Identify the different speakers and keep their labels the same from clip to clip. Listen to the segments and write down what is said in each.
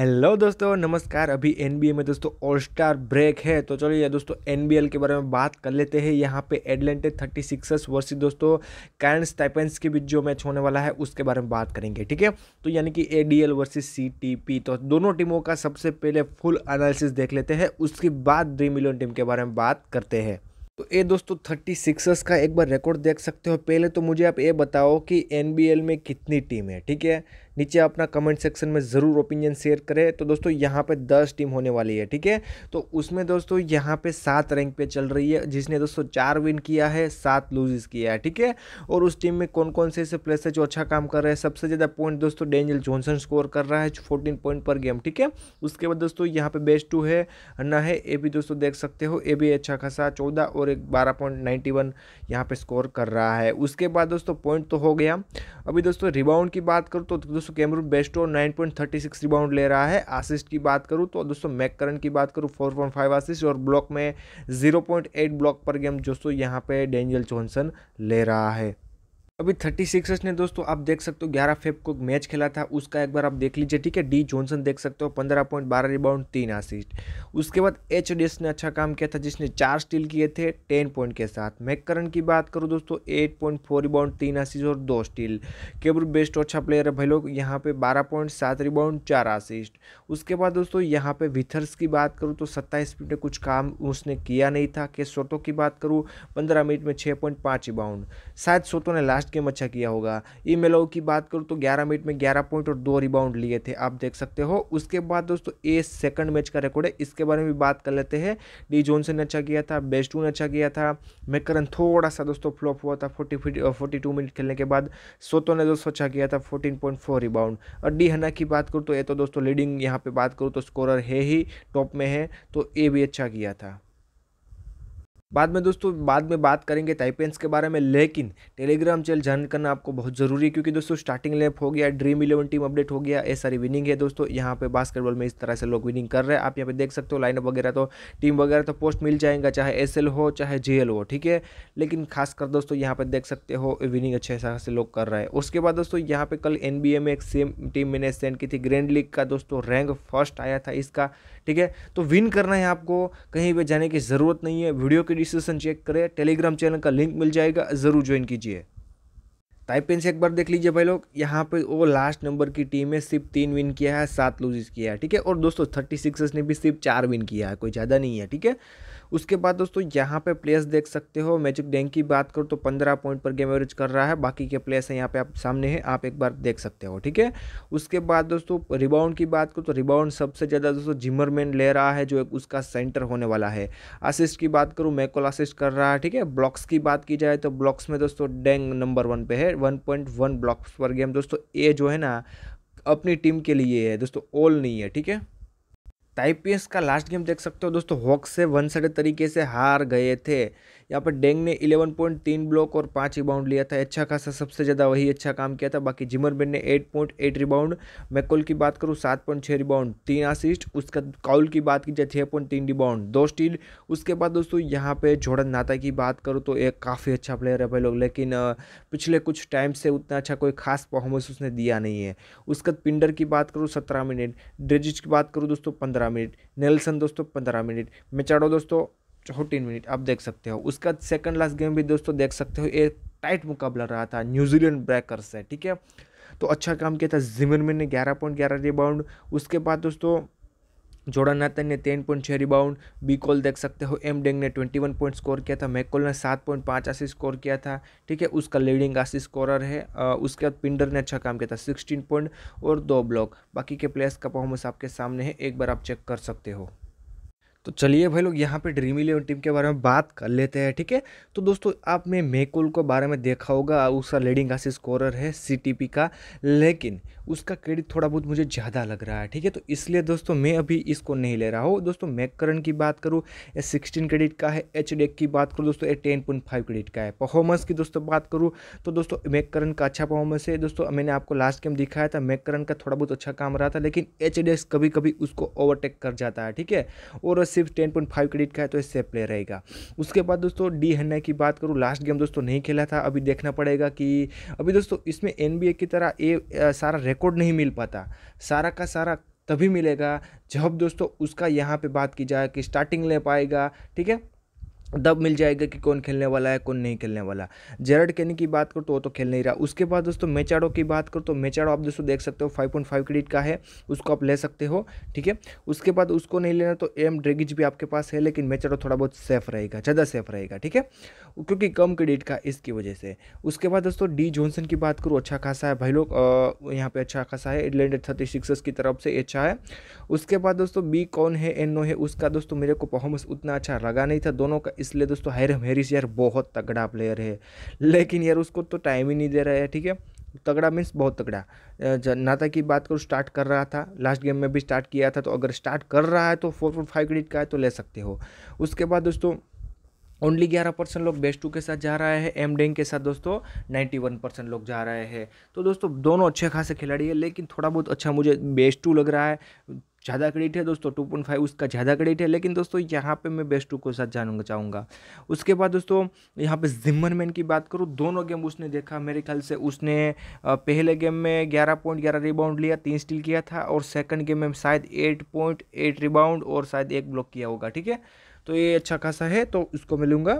Speaker 1: Hello दोस्तों, नमस्कार। अभी एन में दोस्तों ऑल स्टार ब्रेक है। तो चलिए दोस्तों एनबीएल के बारे में बात कर लेते हैं। यहाँ पे एडलेंटे थर्टी सिक्सर्स वर्सेस दोस्तों कैन स्टाइपेंस के बीच जो मैच होने वाला है, उसके बारे में बात करेंगे, ठीक है? तो यानी कि A D L versus C T P तो दोनों टीमों का सबसे पहले फुल एनालिसिस देख लेते हैं। उसके बाद ड्रीम मिलियन टीम के बारे में बात करते हैं। तो ये दोस्तों थर्टी सिक्सर्स का एक बार रिकॉर्ड देख सकते हो। पहले तो मुझे आप ये बताओ कि एनबीएल में कितनी टीम है, ठीक है? नीचे अपना कमेंट सेक्शन में ज़रूर ओपिनियन शेयर करें। तो दोस्तों, यहाँ पे दस टीम होने वाली है, ठीक है? तो उसमें दोस्तों, यहाँ पे सात रैंक पे चल रही है, जिसने दोस्तों चार विन किया है, सात लूजेस किया है, ठीक है? और उस टीम में कौन कौन से ऐसे प्लेयर्स है जो अच्छा काम कर रहे हैं? सबसे ज़्यादा पॉइंट दोस्तों डेंजल जॉनसन स्कोर कर रहा है फोर्टीन पॉइंट पर गेम ठीक है? उसके बाद दोस्तों, यहाँ पे बेस्ट टू है, अन्ना है ए भी दोस्तों देख सकते हो ए भी अच्छा खासा चौदह और एक बारह पॉइंट नाइन्टी वन यहाँ पे स्कोर कर रहा है। उसके बाद दोस्तों पॉइंट तो हो गया। अभी दोस्तों रिबाउंड की बात करूँ तो दोस्तों कैमरून बेस्टो 9.36 रिबाउंड ले रहा है। आसिस्ट की बात करूँ तो दोस्तों मैक करंट की बात करूँ 4.5 आसिस्ट और ब्लॉक में 0.8 ब्लॉक पर गेम दोस्तों यहाँ पे डेंजल जॉनसन ले रहा है। अभी थर्टी सिक्सर्स ने दोस्तों, आप देख सकते हो ग्यारह फेब को मैच खेला था, उसका एक बार आप देख लीजिए, ठीक है? डी जॉनसन देख सकते हो, पंद्रह पॉइंट, बारह रिबाउंड तीन आसिस्ट उसके बाद एच डेस ने अच्छा काम किया था, जिसने चार स्टील किए थे टेन पॉइंट के साथ. मैकरन की बात करूँ दोस्तों एट पॉइंट फोर रिबाउंड तीन आसिस्ट और दो स्टील केबर बेस्ट अच्छा प्लेयर है भाई लोग, यहाँ पे बारह पॉइंट सात रिबाउंड चार आसिस्ट उसके बाद दोस्तों, यहाँ पे विथर्स की बात करूँ तो सत्ताईस मिनट में कुछ काम उसने किया नहीं था. कि सोटो की बात करूँ, पंद्रह मिनट में छः पॉइंट पाँच रिबाउंड शायद सोटो ने लास्ट गेम अच्छा किया होगा। ई मेलो की बात करूँ तो 11 मिनट में 11 पॉइंट और दो रिबाउंड लिए थे, आप देख सकते हो। उसके बाद दोस्तों, ए सेकंड मैच का रिकॉर्ड है। इसके बारे में भी बात कर लेते हैं। डी जोनसन ने अच्छा किया था बेस्टू ने अच्छा किया था। मैकरन थोड़ा सा दोस्तों फ्लॉप हुआ था फोर्टी फोर्टी टू मिनट खेलने के बाद सोतो ने दोस्तों अच्छा किया था फोर्टीन पॉइंट फोर रिबाउंड और डी हना की बात करूँ तो ये तो दोस्तों लीडिंग यहाँ पे बात करूँ तो स्कोरर है ही टॉप में है तो ए भी अच्छा किया था। बाद में दोस्तों, बाद में बात करेंगे टाइपेंस के बारे में, लेकिन टेलीग्राम चैनल ज्वाइन करना आपको बहुत ज़रूरी है, क्योंकि दोस्तों स्टार्टिंग लैप हो गया ड्रीम इलेवन टीम अपडेट हो गया, ये सारी विनिंग है दोस्तों। यहाँ पे बास्केटबॉल में इस तरह से लोग विनिंग कर रहे हैं। आप यहाँ पे देख सकते हो लाइनअप वगैरह तो टीम वगैरह तो पोस्ट मिल जाएगा, चाहे एसएल हो, चाहे जी हो, ठीक है? लेकिन खासकर दोस्तों, यहाँ पर देख सकते हो विनिंग अच्छे से लोग कर रहे हैं। उसके बाद दोस्तों, यहाँ पर कल एनबीए में एक सेम टीम मैंने सेंड की थी ग्रैंड लीग का दोस्तों रैंक फ़र्स्ट आया था इसका, ठीक है? तो विन करना है आपको, कहीं पर जाने की ज़रूरत नहीं है। वीडियो की डिस्क्रिप्शन चेक करें टेलीग्राम चैनल का लिंक मिल जाएगा, ज़रूर ज्वाइन कीजिए। टाइप से एक बार देख लीजिए भाई लोग, यहाँ पे वो लास्ट नंबर की टीम है, सिर्फ़ तीन विन किया है, सात लूजेस किया है, ठीक है? और दोस्तों थर्टी सिक्स ने भी सिर्फ़ चार विन किया है, कोई ज़्यादा नहीं है, ठीक है? उसके बाद दोस्तों यहाँ पे प्लेयर्स देख सकते हो। मैजिक डैंग की बात करो तो पंद्रह पॉइंट पर गेम एवरेज कर रहा है। बाकी के प्लेयर्स हैं यहाँ पे आप सामने हैं, आप एक बार देख सकते हो, ठीक है? उसके बाद दोस्तों रिबाउंड की बात करो तो रिबाउंड सबसे ज़्यादा दोस्तों जिमरमैन ले रहा है, जो एक उसका सेंटर होने वाला है। असिस्ट की बात करूँ मैकोल असिस्ट कर रहा है, ठीक है? ब्लॉक्स की बात की जाए तो ब्लॉक्स में दोस्तों डेंग नंबर वन पे है। वन पॉइंट वन ब्लॉक्स पर गेम दोस्तों, ये जो है ना, अपनी टीम के लिए है। दोस्तों ऑल नहीं है, ठीक है? आईपीएस का लास्ट गेम देख सकते हो। दोस्तों हॉक से वन साइड तरीके से हार गए थे। यहाँ पर डेंग ने 11.3 ब्लॉक और पाँच रिबाउंड लिया था। अच्छा खासा सबसे ज़्यादा वही अच्छा काम किया था। बाकी जिमर बेन ने 8.8 रिबाउंड, मैकोल की बात करूँ 7.6 रिबाउंड, तीन असिस्ट, उसका काउल की बात की जाए छः पॉइंट तीन रिबाउंड, दो स्टील। उसके बाद दोस्तों यहाँ पे जोड़न नाता की बात करूँ तो एक काफ़ी अच्छा प्लेयर है भाई लोग, लेकिन पिछले कुछ टाइम से उतना अच्छा कोई खास परफॉर्मेंस उसने दिया नहीं है। उसका पिंडर की बात करूँ सत्रह मिनट ड्रेजिज की बात करूँ दोस्तों पंद्रह मिनट, नेल्सन दोस्तों पंद्रह मिनट, मेचाडो दोस्तों फोर्टीन मिनट आप देख सकते हो। उसका सेकंड लास्ट गेम भी दोस्तों देख सकते हो एक टाइट मुकाबला रहा था न्यूजीलैंड ब्रेकर्स से ठीक है? तो अच्छा काम किया था जिमरमैन ने ग्यारह पॉइंट ग्यारह रिबाउंड उसके बाद दोस्तों जोड़ा नाथन ने तीन पॉइंट छः रिबाउंड बी कॉल देख सकते हो एम डेंग ने ट्वेंटी वन पॉइंट स्कोर किया था। मैकोल ने सात पॉइंट पाँच आशी स्कोर किया था ठीक है? उसका लीडिंग आसी स्कोरर है आ, उसके बाद पिंडर ने अच्छा काम किया था सिक्सटीन पॉइंट और दो ब्लॉक बाकी के प्लेयर्स का परफॉर्मेंस आपके सामने है एक बार आप चेक कर सकते हो। तो चलिए भाई लोग, यहाँ पे ड्रीम इलेवन टीम के बारे में बात कर लेते हैं, ठीक है? तो दोस्तों, आपने मेकुल को बारे में देखा होगा, उसका लीडिंग आसिस स्कोरर है सीटीपी का, लेकिन उसका क्रेडिट थोड़ा बहुत मुझे ज़्यादा लग रहा है, ठीक है? तो इसलिए दोस्तों, मैं अभी इसको नहीं ले रहा हूँ। दोस्तों मैकरन की बात करूँ, ये सिक्सटीन क्रेडिट का है एच की बात करूँ, दोस्तों, ये टेन पॉइंट फाइव क्रेडिट का है। परफॉर्मेंस की दोस्तों बात करूँ तो दोस्तों मैकरन का अच्छा परफॉर्मेंस है। दोस्तों, मैंने आपको लास्ट गेम दिखाया था मैकरन का थोड़ा बहुत अच्छा काम रहा था, लेकिन एच कभी कभी उसको ओवरटेक कर जाता है, ठीक है? और सिर्फ़ टेन पॉइंट फाइव क्रेडिट का है तो ये सेफ़ प्लेयर रहेगा। उसके बाद दोस्तों डी हन्ना की बात करूँ लास्ट गेम दोस्तों नहीं खेला था, अभी देखना पड़ेगा कि, अभी दोस्तों इसमें एनबीए की तरह ए सारा रिकॉर्ड नहीं मिल पाता। सारा का सारा तभी मिलेगा जब दोस्तों उसका यहाँ पे बात की जाए कि स्टार्टिंग ले पाएगा, ठीक है? तब मिल जाएगा कि कौन खेलने वाला है, कौन नहीं खेलने वाला। जेरड केनी की बात करो तो वो तो खेल नहीं रहा। उसके बाद दोस्तों मेचाडो की बात करो तो मेचाडो आप दोस्तों देख सकते हो 5.5 क्रेडिट का है, उसको आप ले सकते हो, ठीक है? उसके बाद उसको नहीं लेना तो एम ड्रेगिज भी आपके पास है, लेकिन मेचाडो थोड़ा बहुत सेफ़ रहेगा, ज़्यादा सेफ़ रहेगा, ठीक है? क्योंकि कम क्रेडिट का इसकी वजह से। उसके बाद दोस्तों डी जॉनसन की बात करूँ अच्छा खासा है भाई लोग यहाँ पर अच्छा खासा है एडलैंड थर्टी की तरफ़ से अच्छा है। उसके बाद दोस्तों बी कौन है, एन नो है, उसका दोस्तों मेरे को परफॉर्मेंस उतना अच्छा लगा नहीं था, दोनों का इसलिए दोस्तों हैरम हैरिस यार बहुत तगड़ा प्लेयर है। लेकिन यार उसको तो टाइम ही नहीं दे रहा है, ठीक है? तगड़ा मीन्स बहुत तगड़ा। नाता की बात करूँ स्टार्ट कर रहा था। लास्ट गेम में भी स्टार्ट किया था तो अगर स्टार्ट कर रहा है तो फोर पॉइंट फाइव क्रेडिट का है तो ले सकते हो। उसके बाद दोस्तों ओनली ग्यारह परसेंट लोग बेस्ट टू के साथ जा रहा है एम डेंग के साथ दोस्तों नाइन्टी वन परसेंट लोग जा रहे हैं। तो दोस्तों, दोनों अच्छे खासे खिलाड़ी है, लेकिन थोड़ा बहुत अच्छा मुझे बेस्ट टू लग रहा है। ज़्यादा क्रेडिट है दोस्तों टू पॉइंट फाइव उसका ज़्यादा क्रेडिट है, लेकिन दोस्तों यहाँ पे मैं बेस्ट टू को साथ जानूँगा, चाहूँगा। उसके बाद दोस्तों, यहाँ पे जिम्मन मैन की बात करूँ, दोनों गेम उसने देखा, मेरे ख्याल से उसने पहले गेम में ग्यारह पॉइंट ग्यारह रिबाउंड लिया, तीन स्टील किया था, और सेकंड गेम में शायद एट पॉइंट एट रिबाउंड और शायद एक ब्लॉक किया होगा, ठीक है? तो ये अच्छा खासा है तो इसको मिलूँगा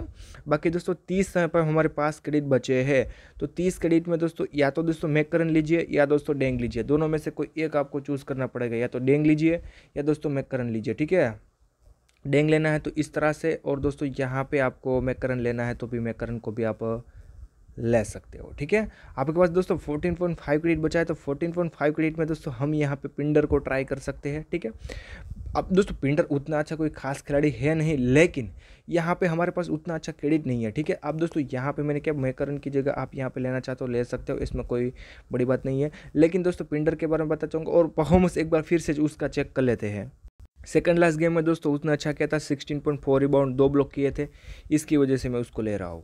Speaker 1: बाकी दोस्तों, तीस समय पर हमारे पास क्रेडिट बचे हैं। तो तीस क्रेडिट में दोस्तों, या तो दोस्तों मैकरन लीजिए, या दोस्तों डेंग लीजिए। दोनों में से कोई एक आपको चूज़ करना पड़ेगा। या तो डेंग लीजिए, या दोस्तों मैकरन लीजिए, ठीक है? डेंग लेना है तो इस तरह से, और दोस्तों यहाँ पे आपको मैकरन लेना है तो भी मैकरन को भी आप ले सकते हो, ठीक है? आपके पास दोस्तों 14.5 क्रेडिट बचा है तो 14.5 क्रेडिट में दोस्तों हम यहाँ पे पिंडर को ट्राई कर सकते हैं, ठीक है? अब दोस्तों पिंडर उतना अच्छा कोई खास खिलाड़ी है नहीं, लेकिन यहाँ पे हमारे पास उतना अच्छा क्रेडिट नहीं है, ठीक है? अब दोस्तों, यहाँ पे मैंने क्या मैकरन की जगह आप यहाँ पे लेना चाहते हो, ले सकते हो, इसमें कोई बड़ी बात नहीं है। लेकिन दोस्तों पिंडर के बारे में बता चाहूँगा और परफॉर्मेंस एक बार फिर से उसका चेक कर लेते हैं। सेकंड लास्ट गेम में दोस्तों, उतना अच्छा किया था? सिक्सटीन पॉइंट फोर रिबाउंड दो ब्लॉक किए थे, इसकी वजह से मैं उसको ले रहा हूँ।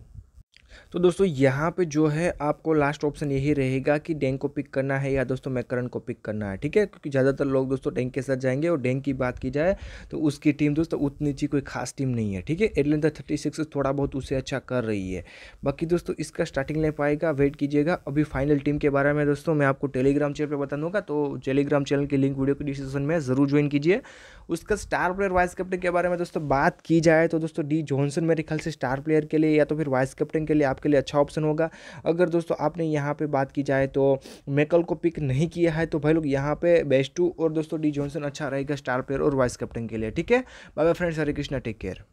Speaker 1: तो दोस्तों, यहाँ पे जो है आपको लास्ट ऑप्शन यही रहेगा कि डेंग को पिक करना है या दोस्तों मैकरन को पिक करना है, ठीक है? क्योंकि ज़्यादातर लोग दोस्तों डेंग के साथ जाएँगे और डेंग की बात की जाए तो उसकी टीम दोस्तों उतनी अच्छी कोई खास टीम नहीं है, ठीक है? एटलेंटा थर्टी सिक्स थोड़ा बहुत उसे अच्छा कर रही है। बाकी दोस्तों, इसका स्टार्टिंग ले पाएगा वेट कीजिएगा। अभी फाइनल टीम के बारे में दोस्तों मैं आपको टेलीग्राम चैनल पर बता दूँगा तो टेलीग्राम चैनल की लिंक वीडियो के डिस्क्रिप्शन में ज़रूर ज्वाइन कीजिए। उसका स्टार प्लेयर वाइस कैप्टन के बारे में दोस्तों बात की जाए तो दोस्तों डी जॉनसन मेरे ख्याल से स्टार प्लेयर के लिए या तो फिर वाइस कैप्टन के लिए आपके लिए अच्छा ऑप्शन होगा। अगर दोस्तों आपने यहाँ पर बात की जाए तो मेकल को पिक नहीं किया है तो भाई लोग यहाँ पर बेस्टू और दोस्तों डी जॉनसन अच्छा रहेगा स्टार प्लेयर और वाइस कैप्टन के लिए, ठीक है? बाबा friends Hare Krishna take care